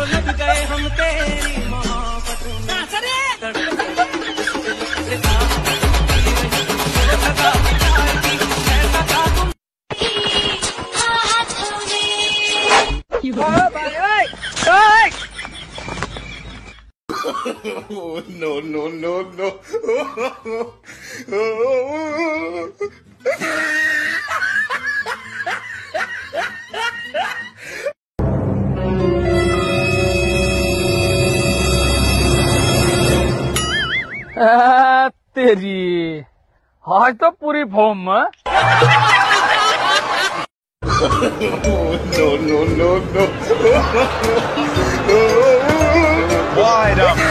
तो लग गए हम तेरी मोहब्बत Oh, no, no, no, no. तेरी। आज तो पूरी फॉर्म नो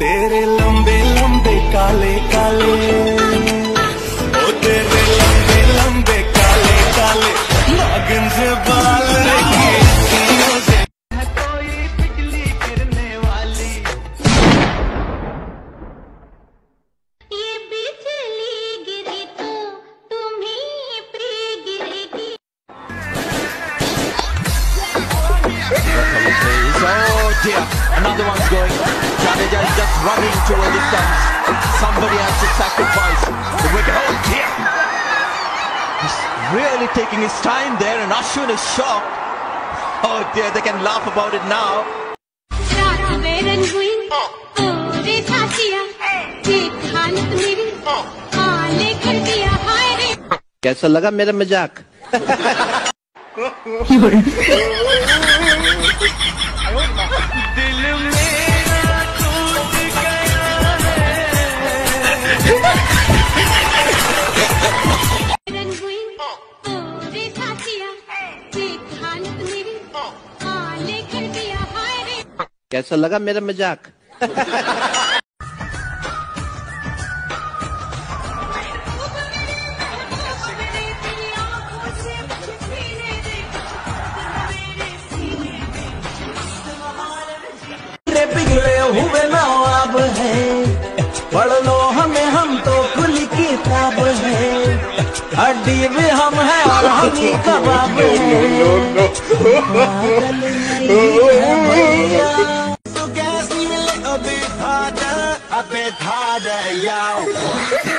तेरे लंबे लंबे काले काले। ओ तेरे लंबे लंबे काले काले। नागिन से बाल ये अखियों से कोई बिजली गिरने वाली ये बिजली गिरी तो another one's going. Jadeja is just running to a distance. Somebody has to sacrifice the wicket. Oh dear! He's really taking his time there and Ashwin is shocked. Oh dear, they can laugh about it now. रात बेरन हुई पूरे साथिया ये हालत मेरी हाले कर दिया हाय रे कैसा लगा मेरा मजाक दिल मेरा कैसा लगा मेरा मज़ाक? पिघले हुए नवाब है। पढ़ लो हमें हम तो खुली किताब है। हड्डी भी हम है और हम ही कबाब है। 他的腰。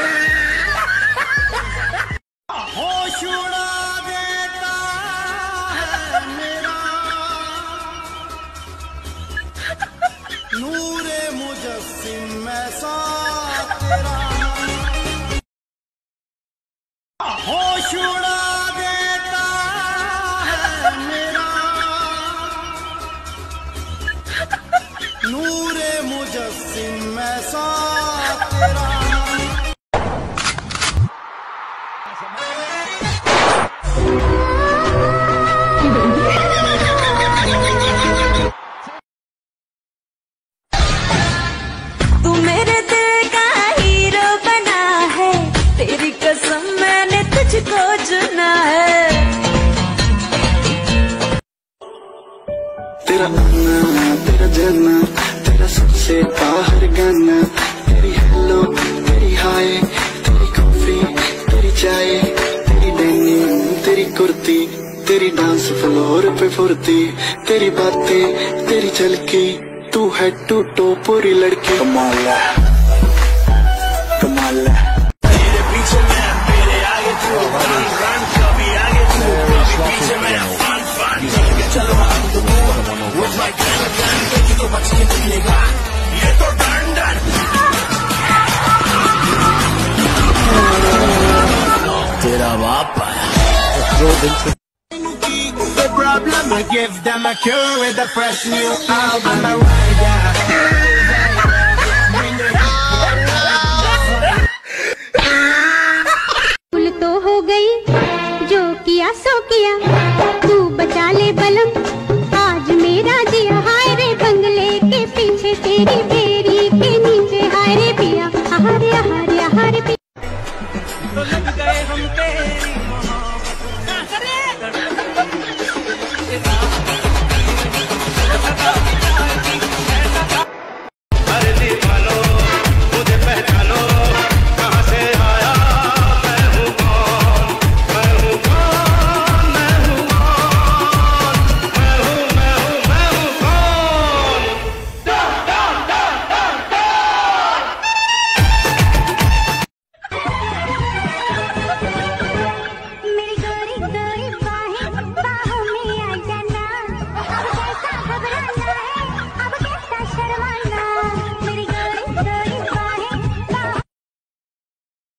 नूरे मुजस्सिम ऐसा तेरा मेरे दिल का हीरो बना है तेरी कसम मैंने तुझको चुना है। तेरा तेरा जाना सबसे बाहर गाना। तेरी हेलो तेरी हाय तेरी कॉफ़ी तेरी चाय, तेरी डेनिम तेरी कुर्ती, तेरी डांस फ्लोर पे फुर्ती, तेरी बातें, तेरी झलकी, तू है टू टो पूरी लड़की। कमाल Jordan. The problem, I give them a cure with a fresh new album. I'm a सो किया तू बचा ले बलम आज मेरा जिया हाय रे बंगले के पीछे तेरी बेरी के नीचे हाय रे पिया हाय रे